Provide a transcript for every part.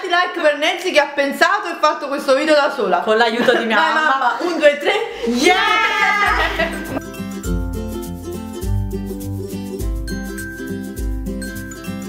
tanti like per Nancy che ha pensato e fatto questo video da sola. Con l'aiuto di mia mamma. mamma. Un, due, tre. Yeah!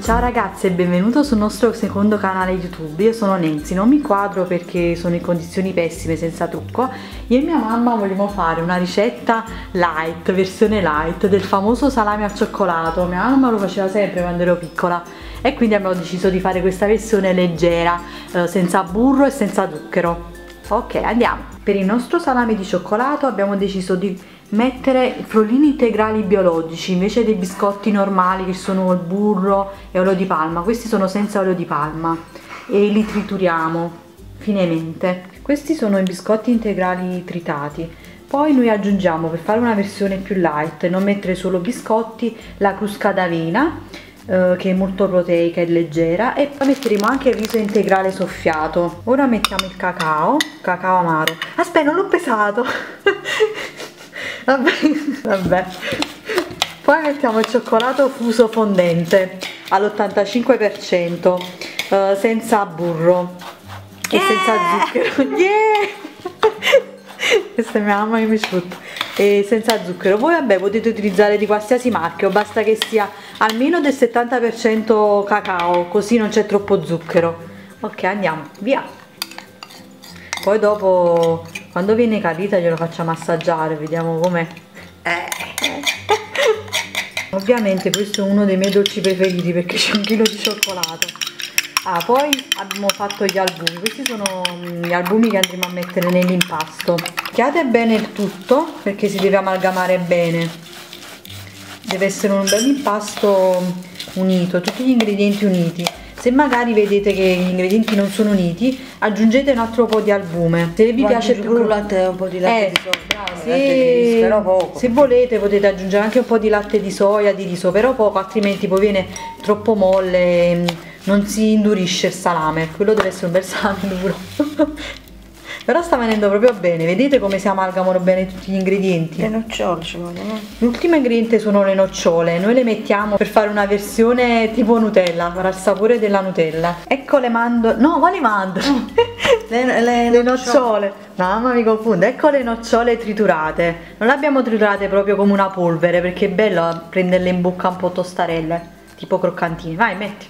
Ciao ragazze e benvenuto sul nostro secondo canale YouTube, io sono Nancy, non mi quadro perché sono in condizioni pessime senza trucco. Io e mia mamma vogliamo fare una ricetta light, versione light del famoso salame al cioccolato. Mia mamma lo faceva sempre quando ero piccola e quindi abbiamo deciso di fare questa versione leggera, eh, senza burro e senza zucchero. Ok andiamo! Per il nostro salame di cioccolato abbiamo deciso di mettere frollini integrali biologici invece dei biscotti normali che sono il burro e olio di palma. Questi sono senza olio di palma e li trituriamo finemente. Questi sono i biscotti integrali tritati. Poi noi aggiungiamo per fare una versione più light non mettere solo biscotti la crusca d'avena eh, che è molto proteica e leggera e poi metteremo anche il riso integrale soffiato. Ora mettiamo il cacao cacao amaro. Aspetta non l'ho pesato vabbè, vabbè. Poi mettiamo il cioccolato fuso fondente all'85% eh, senza burro e senza zucchero. Yeah! questa è mia mamma che mi sfrutta. E senza zucchero. Voi vabbè potete utilizzare di qualsiasi marchio basta che sia almeno del 70% cacao così non c'è troppo zucchero. Ok andiamo. Via. Poi dopo quando viene calita glielo facciamo assaggiare vediamo com'è. Ovviamente questo è uno dei miei dolci preferiti perché c'è un chilo di cioccolato. Ah poi abbiamo fatto gli albumi. Questi sono mm, gli albumi che andremo a mettere nell'impasto. Chiate bene il tutto perché si deve amalgamare bene. Deve essere un bel impasto unito tutti gli ingredienti uniti se magari vedete che gli ingredienti non sono uniti aggiungete un altro po' di albume. Se vi piace più un latte un po' di latte eh, di soia. Se, latte di riso, però poco. Se volete potete aggiungere anche un po' di latte di soia, di riso, però poco, altrimenti poi viene troppo molle, e non si indurisce il salame, quello deve essere un bel salame duro. Però sta venendo proprio bene, vedete come si amalgamano bene tutti gli ingredienti? le nocciole ci vogliono L'ultimo ingrediente sono le nocciole, noi le mettiamo per fare una versione tipo Nutella, farà il sapore della Nutella. Ecco le mandorle, no quali mandorle? le, le, le nocciole, mamma mi confonde, ecco le nocciole triturate, non le abbiamo triturate proprio come una polvere perché è bello prenderle in bocca un po' tostarelle, tipo croccantine, vai metti.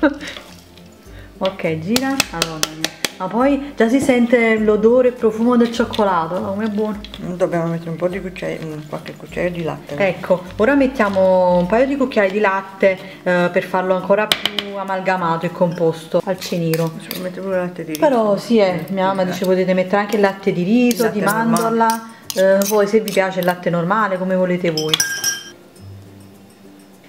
ok gira, madonna mia. Ma poi già si sente l'odore e il profumo del cioccolato, no? come è buono. dobbiamo mettere un po' di cucchiaio qualche cucchiaio di latte Ecco, ora mettiamo un paio di cucchiai di latte eh, per farlo ancora più amalgamato e composto al ceniro. si può mettere pure latte di riso Però sì, eh, mia mamma dice potete mettere anche il latte di riso, Il di latte mandorla, eh, poi se vi piace il latte normale, come volete voi.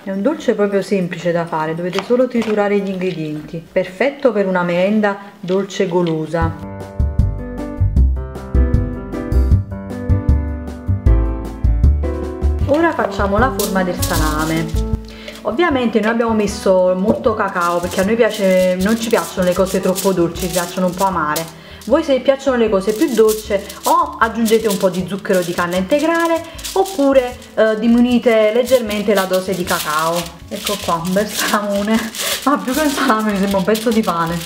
È un dolce proprio semplice da fare, dovete solo triturare gli ingredienti. Perfetto per una merenda dolce golosa. Ora facciamo la forma del salame. Ovviamente noi abbiamo messo molto cacao perché a noi piace, non ci piacciono le cose troppo dolci, ci piacciono un po' amare. Voi se vi piacciono le cose più dolci o aggiungete un po' di zucchero di canna integrale oppure eh, diminuite leggermente la dose di cacao. Ecco qua, un bel salamone. Ma più che un salame mi sembra un pezzo di pane.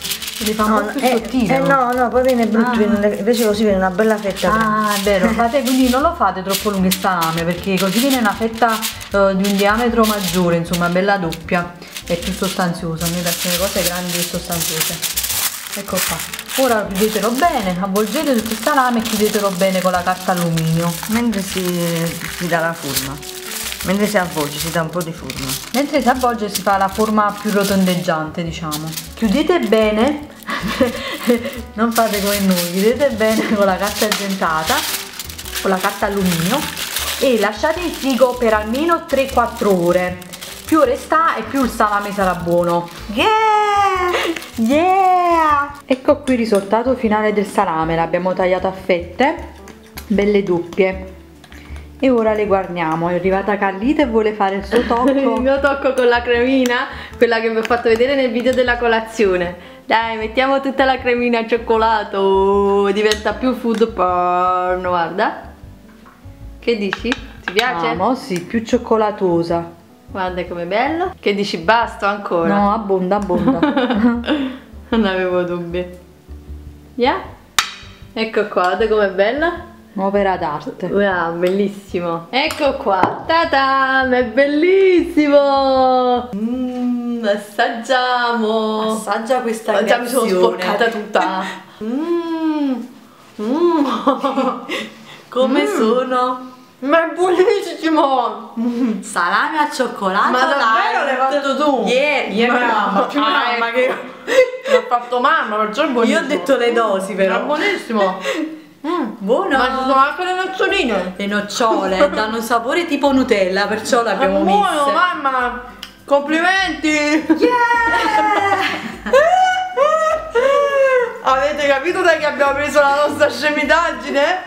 Li fa No, molto più eh, sottile. eh, no, no, poi viene brutto, Ah. invece così viene una bella fetta. Ah, è vero, fate, quindi non lo fate troppo lungo il salame perché così viene una fetta eh, di un diametro maggiore, insomma, bella doppia e più sostanziosa. A me piacciono le cose grandi e sostanziose. Ecco qua. Ora chiudetelo bene, avvolgete tutto il salame e chiudetelo bene con la carta alluminio. Mentre si, si dà la forma, mentre si avvolge si dà un po' di forma. Mentre si avvolge si fa la forma più rotondeggiante, diciamo. Chiudete bene, non fate come noi, chiudete bene con la carta argentata, con la carta alluminio e lasciate in frigo per almeno 3-4 ore. Più ore sta e più il salame sarà buono. Yeah! Yeah! Ecco qui il risultato finale del salame, l'abbiamo tagliato a fette, belle doppie. E ora le guarniamo, è arrivata Carlita e vuole fare il suo Il tocco. mio tocco con la cremina, quella che vi ho fatto vedere nel video della colazione. Dai, mettiamo tutta la cremina al cioccolato, diventa più food porn, guarda. Che dici? Ti piace? Ah, mo sì, più cioccolatosa. Guarda com'è bello. Che dici basta ancora? No, abbonda, abbonda. Non avevo dubbi. Yeah? Ecco qua, guarda com'è bella. Opera d'arte. Wow, bellissimo. Ecco qua. Ta-da! È bellissimo! Mmm, assaggiamo. Assaggia questa già mi sono sporcata tutta. Mmm. Mmm. Come Mm. sono? Ma è buonissimo! Salame al cioccolato. Ma davvero l'hai fatto tu? Yeah, yeah, Ma- mamma, più Ah, mamma ecco. che L'ha fatto mamma, perciò è Io buonissimo. ho detto le dosi È però. buonissimo. Mm. Buono. Ma ci sono anche le noccioline. Le nocciole danno un sapore tipo Nutella, perciò È l'abbiamo buono, messe. mamma. Complimenti. Avete capito da che abbiamo preso la nostra scemitaggine?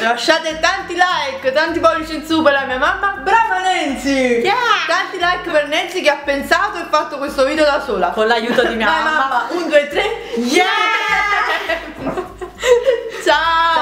Lasciate tanti like, tanti pollici in su per la mia mamma Brava Nancy! Yeah! Tanti like per Nancy che ha pensato e fatto questo video da sola Con l'aiuto di mia mamma 1, 2, 3 Yeah! Ciao!